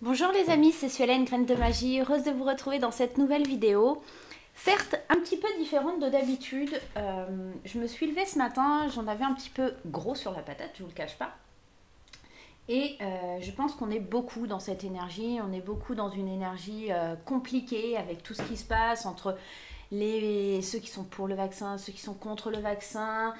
Bonjour les amis, c'est Suelaine Graine de Magie, heureuse de vous retrouver dans cette nouvelle vidéo. Certes, un petit peu différente de d'habitude, euh, je me suis levée ce matin, j'en avais un petit peu gros sur la patate, je vous le cache pas. Et euh, je pense qu'on est beaucoup dans cette énergie, on est beaucoup dans une énergie euh, compliquée avec tout ce qui se passe entre les, ceux qui sont pour le vaccin, ceux qui sont contre le vaccin,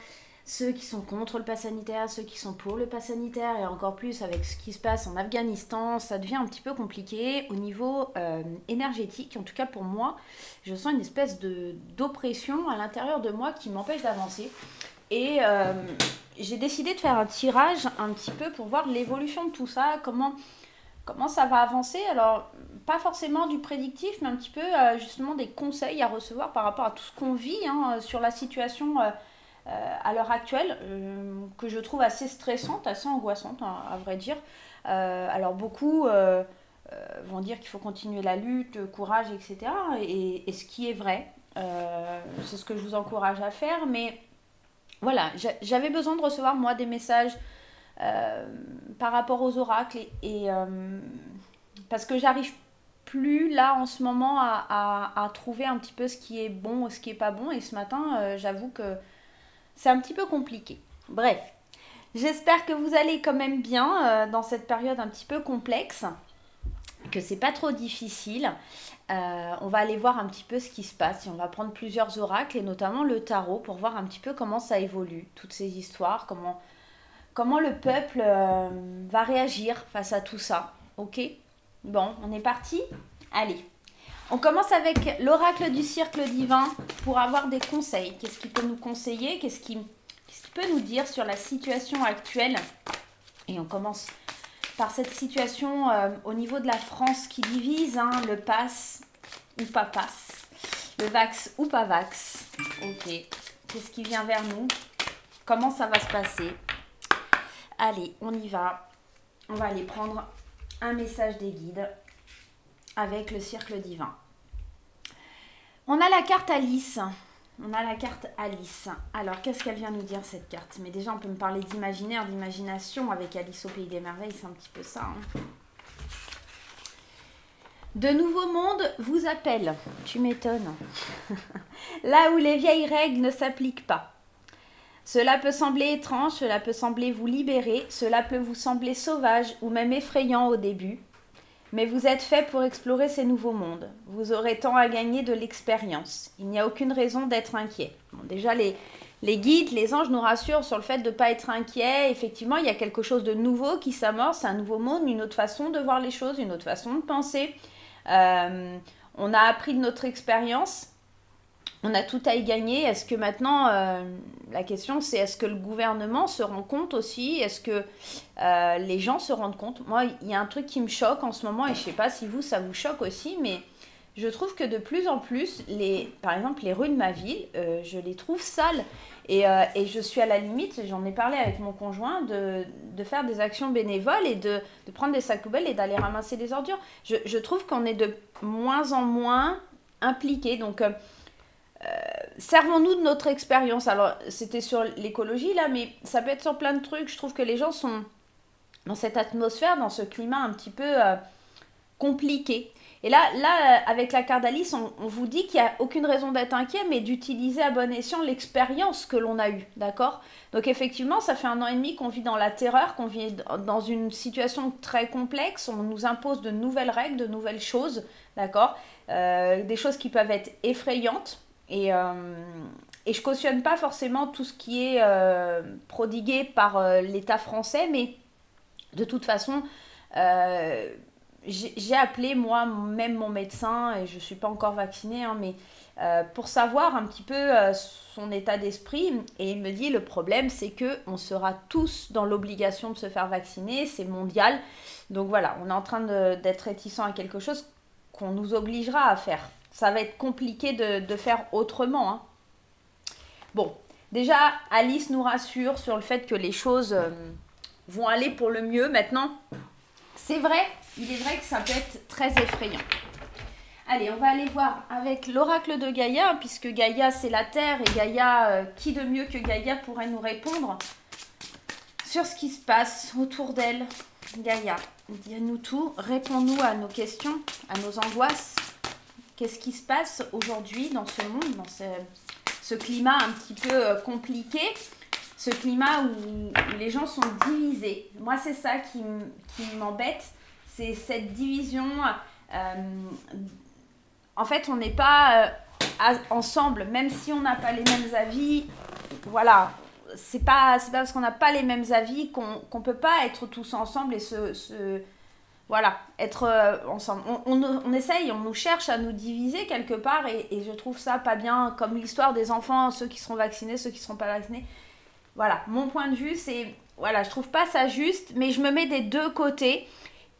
ceux qui sont contre le pass sanitaire, ceux qui sont pour le pass sanitaire, et encore plus avec ce qui se passe en Afghanistan, ça devient un petit peu compliqué au niveau euh, énergétique. En tout cas pour moi, je sens une espèce d'oppression à l'intérieur de moi qui m'empêche d'avancer. Et euh, j'ai décidé de faire un tirage un petit peu pour voir l'évolution de tout ça, comment, comment ça va avancer. Alors, pas forcément du prédictif, mais un petit peu euh, justement des conseils à recevoir par rapport à tout ce qu'on vit hein, sur la situation à l'heure actuelle, euh, que je trouve assez stressante, assez angoissante, hein, à vrai dire. Euh, alors beaucoup vont dire qu'il faut continuer la lutte, courage, etc. Et, ce qui est vrai, c'est ce que je vous encourage à faire. Mais voilà, j'avais besoin de recevoir moi des messages par rapport aux oracles et, parce que j'arrive plus là en ce moment à, à, trouver un petit peu ce qui est bon ou ce qui est pas bon. Et ce matin, j'avoue que c'est un petit peu compliqué. Bref, j'espère que vous allez quand même bien euh, dans cette période un petit peu complexe, que c'est pas trop difficile. Euh, on va aller voir un petit peu ce qui se passe et on va prendre plusieurs oracles et notamment le tarot pour voir un petit peu comment ça évolue, toutes ces histoires, comment, comment le peuple euh, va réagir face à tout ça. Ok? Bon, on est parti? Allez on commence avec l'oracle du cercle divin pour avoir des conseils. Qu'est-ce qu'il peut nous conseiller? Qu'est-ce qu'il peut nous dire sur la situation actuelle? Et on commence par cette situation euh, au niveau de la France qui divise hein, le pass ou pas pass, le vax ou pas vax. Ok, qu'est-ce qui vient vers nous? Comment ça va se passer? Allez, on y va. On va aller prendre un message des guides avec le cercle divin. On a la carte Alice. On a la carte Alice. Alors, qu'est-ce qu'elle vient nous dire, cette carte? Mais déjà, on peut me parler d'imaginaire, d'imagination avec Alice au Pays des Merveilles, c'est un petit peu ça. Hein. De nouveaux mondes vous appellent. Tu m'étonnes. Là où les vieilles règles ne s'appliquent pas. Cela peut sembler étrange, cela peut sembler vous libérer, cela peut vous sembler sauvage ou même effrayant au début. Mais vous êtes fait pour explorer ces nouveaux mondes. Vous aurez tant à gagner de l'expérience. Il n'y a aucune raison d'être inquiet. déjà, les, les guides, les anges nous rassurent sur le fait de ne pas être inquiet. Effectivement, il y a quelque chose de nouveau qui s'amorce, un nouveau monde, une autre façon de voir les choses, une autre façon de penser. Euh, on a appris de notre expérience on a tout à y gagner. Est-ce que maintenant, euh, la question c'est est-ce que le gouvernement se rend compte aussi? Est-ce que euh, les gens se rendent compte? Moi, il y a un truc qui me choque en ce moment, et je sais pas si vous, ça vous choque aussi, mais je trouve que de plus en plus, les, par exemple, les rues de ma ville, euh, je les trouve sales. Et, je suis à la limite, j'en ai parlé avec mon conjoint, de, faire des actions bénévoles et de, prendre des sacs poubelles et d'aller ramasser des ordures. Je, je trouve qu'on est de moins en moins impliqués. Donc, euh, servons-nous de notre expérience. Alors, c'était sur l'écologie là, mais ça peut être sur plein de trucs. Je trouve que les gens sont dans cette atmosphère, dans ce climat un petit peu euh, compliqué. Et là, là, euh, avec la carte d'Alice, on, vous dit qu'il n'y a aucune raison d'être inquiet, mais d'utiliser à bon escient l'expérience que l'on a eue, d'accord? Donc effectivement, ça fait un an et demi qu'on vit dans la terreur, qu'on vit dans une situation très complexe, on nous impose de nouvelles règles, de nouvelles choses, d'accord? Des choses qui peuvent être effrayantes, et, euh, et je cautionne pas forcément tout ce qui est euh, prodigué par euh, l'État français, mais de toute façon, j'ai appelé moi-même mon médecin, et je ne suis pas encore vaccinée, hein, mais pour savoir un petit peu son état d'esprit. Et il me dit le problème, c'est que on sera tous dans l'obligation de se faire vacciner, c'est mondial. Donc voilà, on est en train d'être réticent à quelque chose qu'on nous obligera à faire ça va être compliqué de, faire autrement. Hein. Bon, déjà, Alice nous rassure sur le fait que les choses euh, vont aller pour le mieux maintenant. C'est vrai, il est vrai que ça peut être très effrayant. Allez, on va aller voir avec l'oracle de Gaïa, puisque Gaïa c'est la Terre, et Gaïa, euh, qui de mieux que Gaïa pourrait nous répondre sur ce qui se passe autour d'elle? Gaïa, dis-nous tout, réponds-nous à nos questions, à nos angoisses. Qu'est-ce qui se passe aujourd'hui dans ce monde, dans ce, climat un petit peu euh, compliqué, ce climat où, les gens sont divisés Moi, c'est ça qui, m'embête, c'est cette division. Euh, en fait, on n'est pas euh, ensemble, même si on n'a pas les mêmes avis. Voilà, c'est pas, pas parce qu'on n'a pas les mêmes avis qu'on ne peut pas être tous ensemble et se. Voilà, être euh, ensemble. On, on, essaye, on nous cherche à nous diviser quelque part et, et je trouve ça pas bien, comme l'histoire des enfants, ceux qui seront vaccinés, ceux qui ne seront pas vaccinés. Voilà, mon point de vue, c'est. Voilà, je trouve pas ça juste, mais je me mets des deux côtés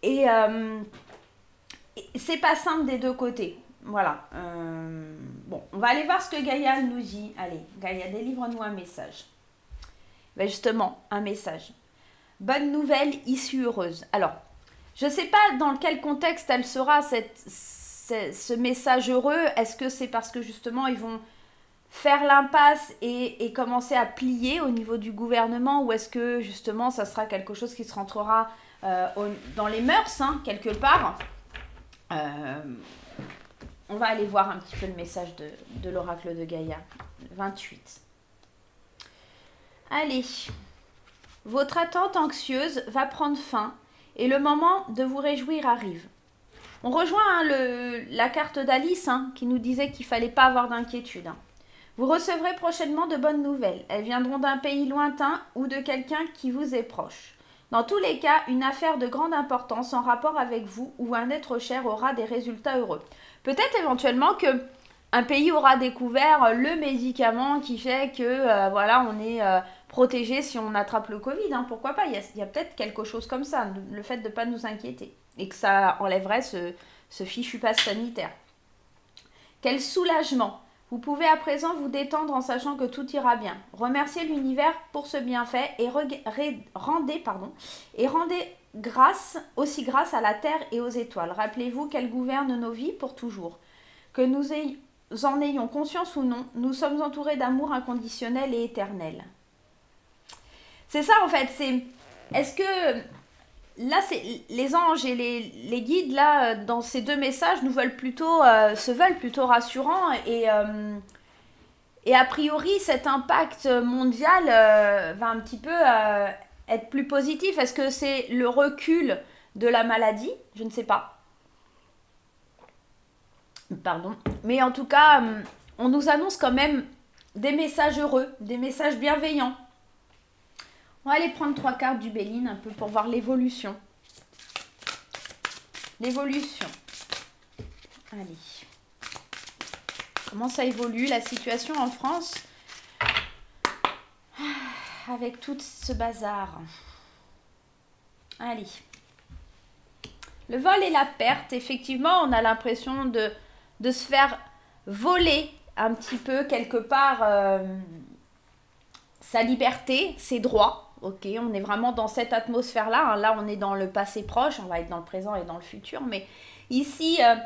et. Euh, c'est pas simple des deux côtés. Voilà. Euh, bon, on va aller voir ce que Gaïa nous dit. Allez, Gaïa, délivre-nous un message. Ben justement, un message. Bonne nouvelle, issue heureuse. Alors, je ne sais pas dans quel contexte elle sera, cette, ce message heureux. Est-ce que c'est parce que justement ils vont faire l'impasse et, commencer à plier au niveau du gouvernement ou est-ce que justement ça sera quelque chose qui se rentrera euh, dans les mœurs, hein, quelque part? Euh, On va aller voir un petit peu le message de, de l'oracle de Gaïa. 28. Allez, votre attente anxieuse va prendre fin et le moment de vous réjouir arrive. On rejoint hein, la carte d'Alice hein, qui nous disait qu'il fallait pas avoir d'inquiétude. Hein. Vous recevrez prochainement de bonnes nouvelles. Elles viendront d'un pays lointain ou de quelqu'un qui vous est proche. Dans tous les cas, une affaire de grande importance en rapport avec vous ou un être cher aura des résultats heureux. Peut-être éventuellement que un pays aura découvert le médicament qui fait que euh, voilà, on est euh, protégé si on attrape le Covid. Hein. pourquoi pas Il y a, peut-être quelque chose comme ça, le fait de ne pas nous inquiéter. Et que ça enlèverait ce, fichu passe sanitaire. Quel soulagement Vous pouvez à présent vous détendre en sachant que tout ira bien. Remerciez l'univers pour ce bienfait et rendez, et rendez grâce, aussi grâce à la Terre et aux étoiles. Rappelez-vous qu'elles gouvernent nos vies pour toujours. Que nous en ayons conscience ou non, nous sommes entourés d'amour inconditionnel et éternel. C'est ça en fait, c'est. Est-ce que. Là, c'est les anges et les, guides, là, dans ces deux messages, nous veulent plutôt, euh, se veulent plutôt rassurants et, euh, et a priori, cet impact mondial euh, va un petit peu être plus positif. Est-ce que c'est le recul de la maladie? Je ne sais pas. Pardon. Mais en tout cas, on nous annonce quand même des messages heureux, des messages bienveillants. On va aller prendre trois cartes du Béline un peu pour voir l'évolution. L'évolution. Allez. Comment ça évolue la situation en France? Ah, avec tout ce bazar Allez. Le vol et la perte, effectivement, on a l'impression de, de, se faire voler un petit peu quelque part euh, sa liberté, ses droits. Ok, on est vraiment dans cette atmosphère-là. Hein. Là, on est dans le passé proche, on va être dans le présent et dans le futur. Mais ici, euh,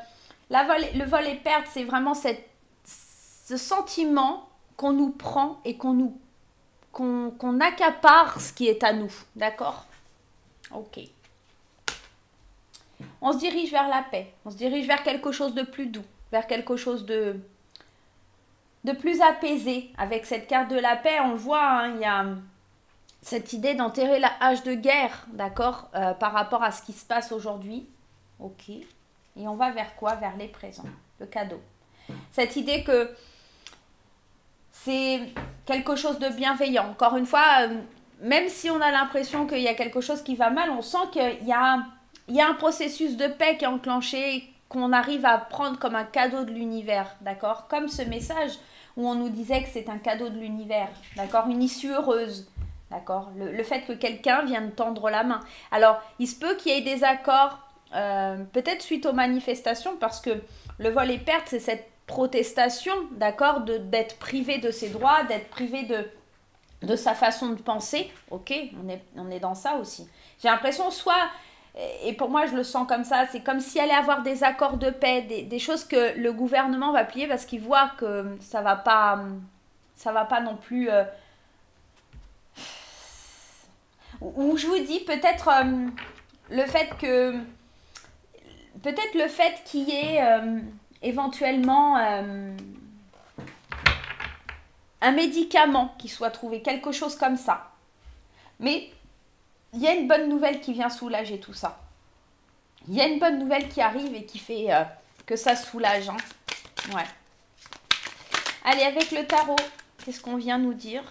le vol et perte, c'est vraiment ce sentiment qu'on nous prend et qu'on nous qu'on accapare ce qui est à nous. D'accord? Ok. On se dirige vers la paix. On se dirige vers quelque chose de plus doux, vers quelque chose de, de plus apaisé. Avec cette carte de la paix, on le voit, hein, il y a cette idée d'enterrer la hache de guerre, d'accord, euh, par rapport à ce qui se passe aujourd'hui. Ok. Et on va vers quoi? Vers les présents, le cadeau. Cette idée que c'est quelque chose de bienveillant. Encore une fois, euh, même si on a l'impression qu'il y a quelque chose qui va mal, on sent qu'il y a, il y a un processus de paix qui est enclenché, qu'on arrive à prendre comme un cadeau de l'univers, d'accord? Comme ce message où on nous disait que c'est un cadeau de l'univers, d'accord? Une issue heureuse. D'accord le, fait que quelqu'un vienne tendre la main. Alors, il se peut qu'il y ait des accords, euh, peut-être suite aux manifestations, parce que le vol et perte, c'est cette protestation, d'accord, d'être privé de ses droits, d'être privé de, de sa façon de penser. Ok, on est, on est dans ça aussi. J'ai l'impression, soit, et pour moi je le sens comme ça, c'est comme s'il allait avoir des accords de paix, des, choses que le gouvernement va plier parce qu'il voit que ça va va pas non plus. Euh, ou je vous dis peut-être, euh, le fait que. Peut-être le fait qu'il y ait euh, éventuellement euh, un médicament qui soit trouvé, quelque chose comme ça. Mais il y a une bonne nouvelle qui vient soulager tout ça. Il y a une bonne nouvelle qui arrive et qui fait que ça soulage. Hein. Ouais. Allez, avec le tarot, qu'est-ce qu'on vient nous dire?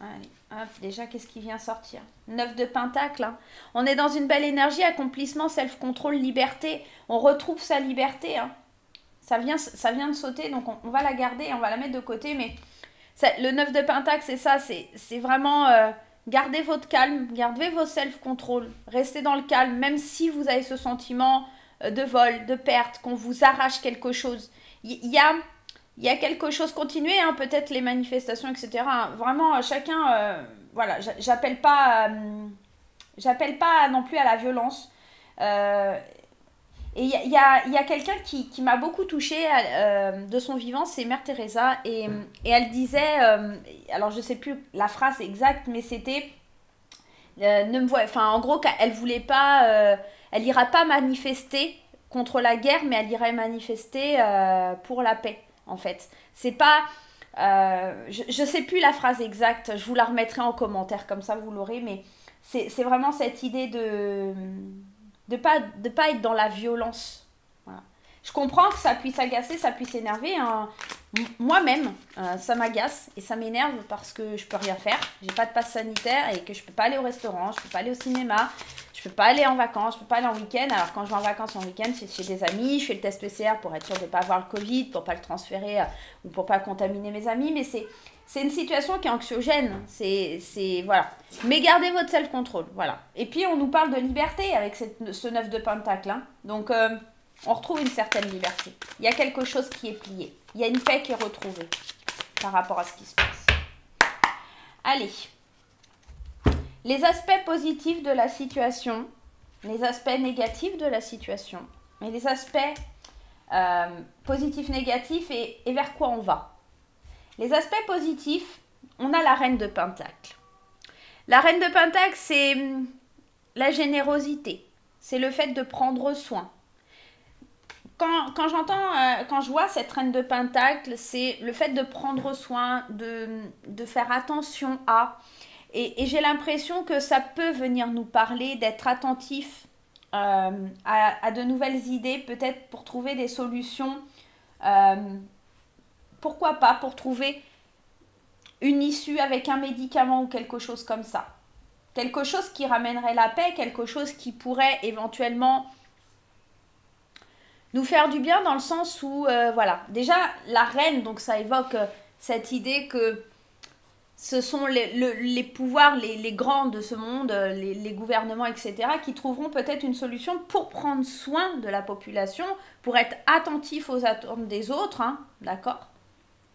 Allez, hop, déjà, qu'est-ce qui vient sortir? Neuf de pentacle. Hein. On est dans une belle énergie, accomplissement, self-control, liberté. On retrouve sa liberté. Hein. Ça, vient, ça vient de sauter, donc on, va la garder, on va la mettre de côté. Mais le neuf de pentacle, c'est ça, c'est vraiment... Euh, Gardez votre calme, gardez vos self-control, restez dans le calme, même si vous avez ce sentiment euh, de vol, de perte, qu'on vous arrache quelque chose. Il y, a, y a quelque chose, continuez, hein, peut-être les manifestations, etc. Vraiment, euh, chacun, euh, voilà, j'appelle pas, j'appelle pas non plus à la violence. Et il y a, y quelqu'un qui, m'a beaucoup touchée euh, de son vivant, c'est Mère Teresa. Et, elle disait, euh, alors je sais plus la phrase exacte, mais c'était, euh, ne me voit, enfin en gros, elle voulait pas, elle ira pas manifester contre la guerre, mais elle irait manifester pour la paix, en fait. C'est pas, je, je sais plus la phrase exacte, je vous la remettrai en commentaire, comme ça vous l'aurez, mais c'est vraiment cette idée de de pas de pas être dans la violence. Je comprends que ça puisse agacer, ça puisse énerver. Hein. Moi-même, euh, ça m'agace et ça m'énerve parce que je peux rien faire. J'ai pas de passe sanitaire et que je peux pas aller au restaurant, je peux pas aller au cinéma, je peux pas aller en vacances, je peux pas aller en week-end. Alors quand je vais en vacances en week-end, c'est chez des amis, je fais le test PCR pour être sûr de ne pas avoir le Covid, pour pas le transférer euh, ou pour pas contaminer mes amis. Mais c'est c'est une situation qui est anxiogène. C'est, voilà. Mais gardez votre self-control. Voilà. Et puis, on nous parle de liberté avec ce 9 de pentacle. Hein. Donc, euh, on retrouve une certaine liberté. Il y a quelque chose qui est plié. Il y a une paix qui est retrouvée par rapport à ce qui se passe. Allez. Les aspects positifs de la situation, les aspects négatifs de la situation, et les aspects euh, positifs, négatifs et vers quoi on va. Les aspects positifs, on a la reine de Pentacle. La reine de Pentacle, c'est hum, la générosité, c'est le fait de prendre soin. Quand, j'entends, euh, quand je vois cette reine de Pentacle, c'est le fait de prendre soin, de, faire attention à. Et, j'ai l'impression que ça peut venir nous parler, d'être attentif euh, à, de nouvelles idées, peut-être pour trouver des solutions euh, pourquoi pas pour trouver une issue avec un médicament ou quelque chose comme ça. Quelque chose qui ramènerait la paix, quelque chose qui pourrait éventuellement nous faire du bien dans le sens où, euh, voilà, déjà la reine, donc ça évoque euh, cette idée que ce sont les, pouvoirs, les, grands de ce monde, euh, les, gouvernements, etc., qui trouveront peut-être une solution pour prendre soin de la population, pour être attentifs aux attentes des autres, hein, d'accord?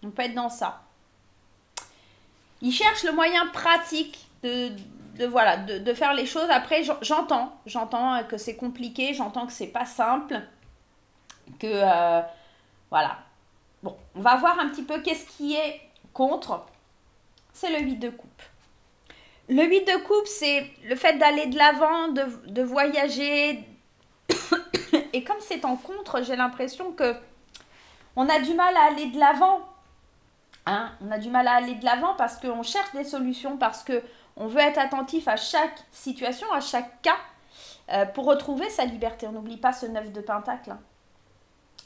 On peut être dans ça. Il cherche le moyen pratique de, voilà, de, faire les choses. Après, j'entends, j'entends que c'est compliqué, j'entends que c'est pas simple, que euh, voilà. Bon, on va voir un petit peu qu'est-ce qui est contre. C'est le 8 de coupe. Le 8 de coupe, c'est le fait d'aller de l'avant, de, voyager. Et comme c'est en contre, j'ai l'impression que on a du mal à aller de l'avant Hein, on a du mal à aller de l'avant parce qu'on cherche des solutions, parce qu'on veut être attentif à chaque situation, à chaque cas, euh, pour retrouver sa liberté. On n'oublie pas ce 9 de pentacle. Hein.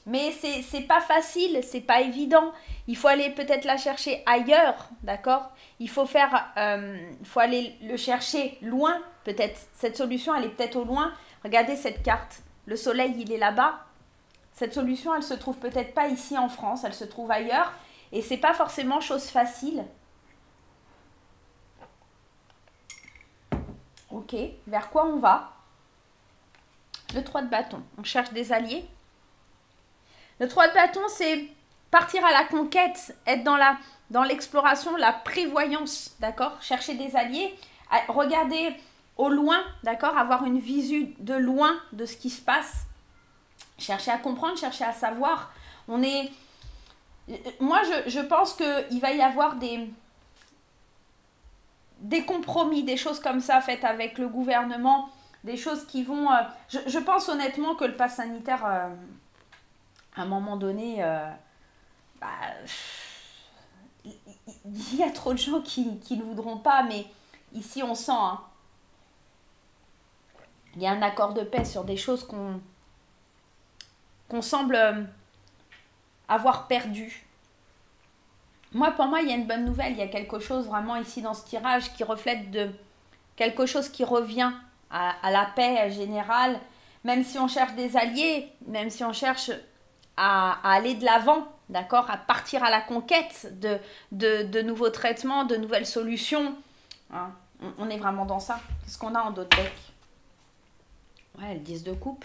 Mais c'est pas facile, c'est pas évident. Il faut aller peut-être la chercher ailleurs, d'accord? Il faut faire, euh, faut aller le chercher loin, peut-être. Cette solution, elle est peut-être au loin. Regardez cette carte. Le soleil, il est là-bas. Cette solution, elle se trouve peut-être pas ici en France, elle se trouve ailleurs. Et c'est pas forcément chose facile. Ok, vers quoi on va? Le 3 de bâton. On cherche des alliés. Le 3 de bâton, c'est partir à la conquête, être dans la dans l'exploration, la prévoyance, d'accord? Chercher des alliés, regarder au loin, d'accord? Avoir une visu de loin de ce qui se passe. Chercher à comprendre, chercher à savoir. On est moi, je, pense qu'il va y avoir des, des compromis, des choses comme ça faites avec le gouvernement des choses qui vont... je, pense honnêtement que le pass sanitaire, à un moment donné, bah, il y a trop de gens qui, ne voudront pas, mais ici on sent... Hein, il y a un accord de paix sur des choses qu'on semble avoir perdues. Moi, pour moi, il y a une bonne nouvelle. Il y a quelque chose vraiment ici dans ce tirage qui reflète de quelque chose qui revient à, la paix générale. Même si on cherche des alliés, même si on cherche à, aller de l'avant, d'accord, à partir à la conquête de, de, nouveaux traitements, de nouvelles solutions. Hein. on, est vraiment dans ça. Qu'est-ce qu'on a en d'autres Ouais, le 10 de coupe.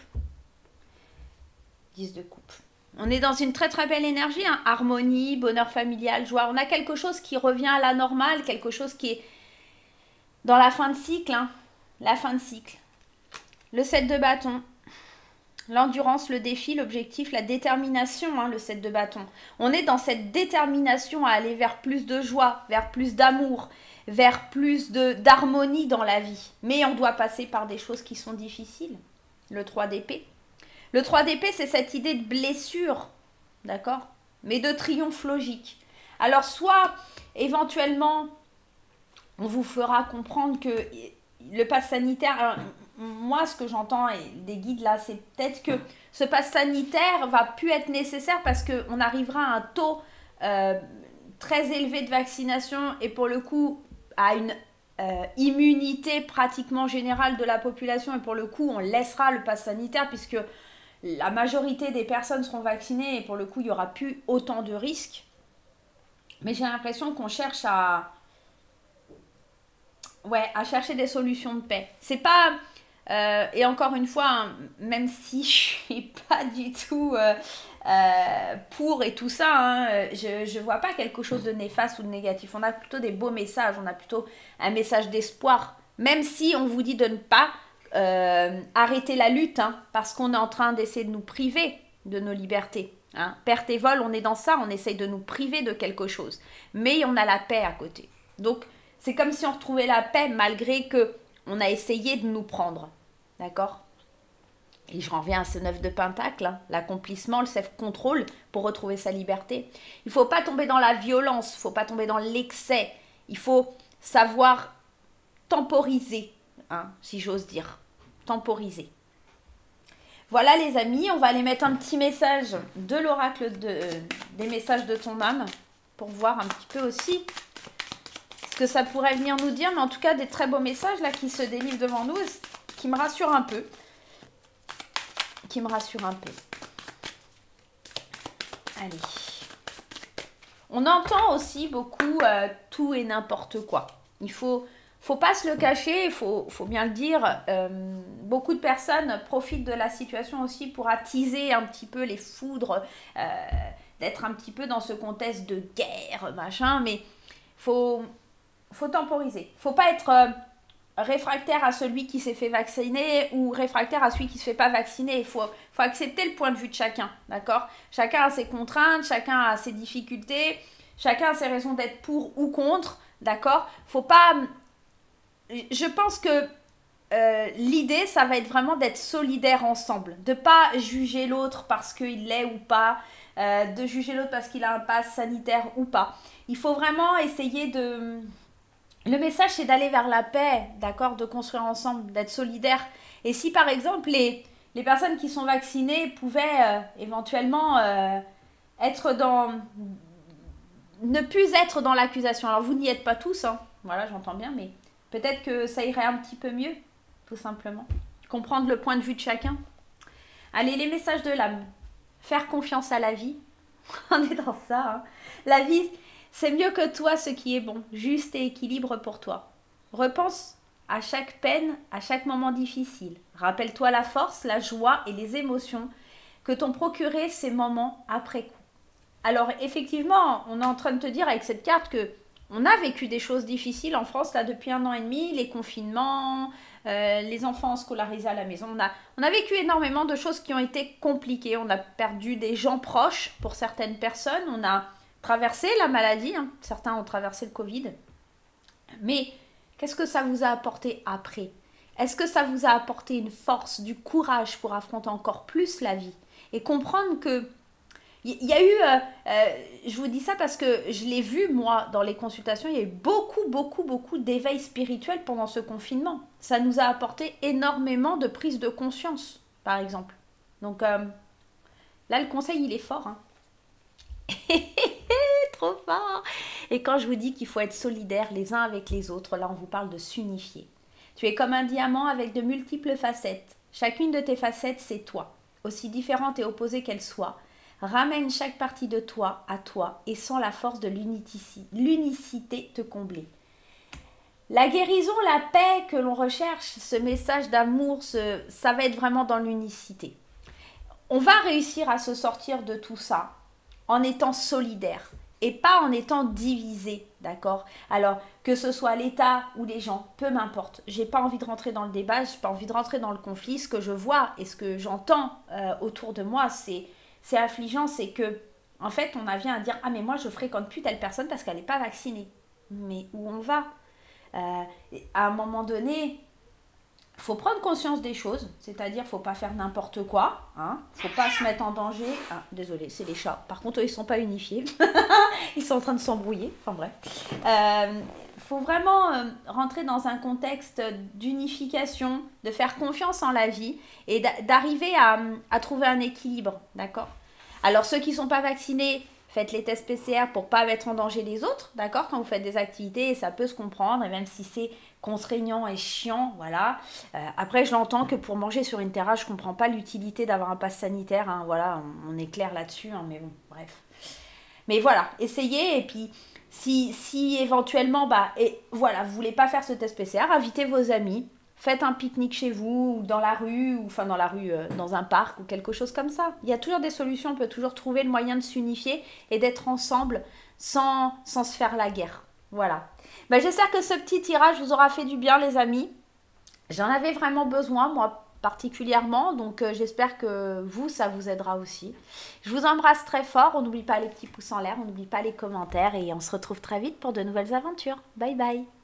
10 de coupe. On est dans une très très belle énergie, hein. harmonie, bonheur familial, joie. On a quelque chose qui revient à la normale, quelque chose qui est dans la fin de cycle. Hein. La fin de cycle. Le 7 de bâton. L'endurance, le défi, l'objectif, la détermination, hein, le 7 de bâton. On est dans cette détermination à aller vers plus de joie, vers plus d'amour, vers plus d'harmonie dans la vie. Mais on doit passer par des choses qui sont difficiles. Le 3 d'épée. Le 3 d'épée, c'est cette idée de blessure, d'accord? Mais de triomphe logique. Alors, soit éventuellement, on vous fera comprendre que le pass sanitaire. Moi, ce que j'entends des guides là, c'est peut-être que ce pass sanitaire va plus être nécessaire parce qu'on arrivera à un taux euh, très élevé de vaccination et pour le coup à une euh, immunité pratiquement générale de la population et pour le coup on laissera le pass sanitaire puisque la majorité des personnes seront vaccinées et pour le coup, il n'y aura plus autant de risques. Mais j'ai l'impression qu'on cherche à. Ouais, à chercher des solutions de paix. C'est pas. Euh, et encore une fois, hein, même si je suis pas du tout euh, euh, pour et tout ça, hein, je ne vois pas quelque chose de néfaste ou de négatif. On a plutôt des beaux messages, on a plutôt un message d'espoir. Même si on vous dit de ne pas arrêter la lutte, hein, parce qu'on est en train d'essayer de nous priver de nos libertés. Hein. Perte et vol, on est dans ça, on essaye de nous priver de quelque chose. Mais on a la paix à côté. Donc, c'est comme si on retrouvait la paix malgré que on a essayé de nous prendre. D'accord? Et je reviens à ce neuf de pentacle, hein. l'accomplissement, le self-control pour retrouver sa liberté. Il ne faut pas tomber dans la violence, il ne faut pas tomber dans l'excès. Il faut savoir temporiser, hein, si j'ose dire temporiser. Voilà les amis, on va aller mettre un petit message de l'oracle de, des messages de ton âme pour voir un petit peu aussi que ça pourrait venir nous dire. Mais en tout cas, des très beaux messages là qui se délivrent devant nous, qui me rassurent un peu. Qui me rassurent un peu. Allez. On entend aussi beaucoup euh, tout et n'importe quoi. Il faut faut pas se le cacher, il faut, bien le dire. Euh, beaucoup de personnes profitent de la situation aussi pour attiser un petit peu les foudres, euh, d'être un petit peu dans ce contexte de guerre, machin, mais faut, faut temporiser. faut pas être euh, réfractaire à celui qui s'est fait vacciner ou réfractaire à celui qui se fait pas vacciner. Il faut, faut accepter le point de vue de chacun, d'accord? Chacun a ses contraintes, chacun a ses difficultés, chacun a ses raisons d'être pour ou contre, d'accord? Faut pas je pense que euh, l'idée, ça va être vraiment d'être solidaire ensemble, de pas juger l'autre parce qu'il l'est ou pas, euh, de juger l'autre parce qu'il a un pass sanitaire ou pas. Il faut vraiment essayer de... Le message, c'est d'aller vers la paix, d'accord, de construire ensemble, d'être solidaire. Et si par exemple les, les personnes qui sont vaccinées pouvaient euh, éventuellement être dans... ne plus être dans l'accusation. Alors vous n'y êtes pas tous, hein. voilà, j'entends bien, mais Peut-être que ça irait un petit peu mieux, tout simplement. Comprendre le point de vue de chacun. Allez, les messages de l'âme. Faire confiance à la vie. On est dans ça. Hein. La vie, c'est mieux que toi ce qui est bon, juste et équilibre pour toi. Repense à chaque peine, à chaque moment difficile. Rappelle-toi la force, la joie et les émotions que t'ont procuré ces moments après coup. Alors effectivement, on est en train de te dire avec cette carte que on a vécu des choses difficiles en France là depuis un an et demi, les confinements, euh, les enfants scolarisés à la maison. On a, on a vécu énormément de choses qui ont été compliquées. On a perdu des gens proches pour certaines personnes. On a traversé la maladie. Hein. Certains ont traversé le Covid. Mais qu'est-ce que ça vous a apporté après? Est-ce que ça vous a apporté une force, du courage pour affronter encore plus la vie? Et comprendre que il y a eu, euh, euh, je vous dis ça parce que je l'ai vu moi dans les consultations, il y a eu beaucoup, beaucoup, beaucoup d'éveil spirituel pendant ce confinement. Ça nous a apporté énormément de prise de conscience, par exemple. Donc euh, là, le conseil, il est fort. Hein. Trop fort Et quand je vous dis qu'il faut être solidaire les uns avec les autres, là, on vous parle de s'unifier. Tu es comme un diamant avec de multiples facettes. Chacune de tes facettes, c'est toi. Aussi différente et opposée qu'elle soit, Ramène chaque partie de toi à toi et sans la force de l'unicité te combler. La guérison, la paix que l'on recherche, ce message d'amour, ça va être vraiment dans l'unicité. On va réussir à se sortir de tout ça en étant solidaire et pas en étant divisé, d'accord? Alors que ce soit l'État ou les gens, peu m'importe. J'ai pas envie de rentrer dans le débat, j'ai pas envie de rentrer dans le conflit. Ce que je vois et ce que j'entends euh, autour de moi, c'est affligeant, c'est que, en fait, on a vient à dire Ah, mais moi, je fréquente plus telle personne parce qu'elle n'est pas vaccinée. Mais où on va? Euh, À un moment donné, faut prendre conscience des choses, c'est-à-dire faut pas faire n'importe quoi, hein, faut pas se mettre en danger. Ah, désolé, c'est les chats. Par contre, eux, ils sont pas unifiés, ils sont en train de s'embrouiller. Enfin bref, euh, faut vraiment euh, rentrer dans un contexte d'unification, de faire confiance en la vie et d'arriver à, trouver un équilibre, d'accord? Alors ceux qui sont pas vaccinés, faites les tests PCR pour pas mettre en danger les autres, d'accord? Quand vous faites des activités, ça peut se comprendre, et même si c'est contraignant et chiant, voilà. Euh, après, je l'entends que pour manger sur une terrasse, je comprends pas l'utilité d'avoir un pass sanitaire, hein, voilà, on, est clair là-dessus, hein, mais bon, bref. Mais voilà, essayez, et puis si, si éventuellement, bah, et voilà, vous voulez pas faire ce test PCR, invitez vos amis, faites un pique-nique chez vous, ou dans la rue, ou enfin dans la rue, euh, dans un parc, ou quelque chose comme ça. Il y a toujours des solutions, on peut toujours trouver le moyen de s'unifier et d'être ensemble sans, sans se faire la guerre. Voilà. Bah, J'espère que ce petit tirage vous aura fait du bien, les amis. J'en avais vraiment besoin, moi, particulièrement. Donc euh, j'espère que vous, ça vous aidera aussi. Je vous embrasse très fort. On n'oublie pas les petits pouces en l'air, on n'oublie pas les commentaires et on se retrouve très vite pour de nouvelles aventures. Bye bye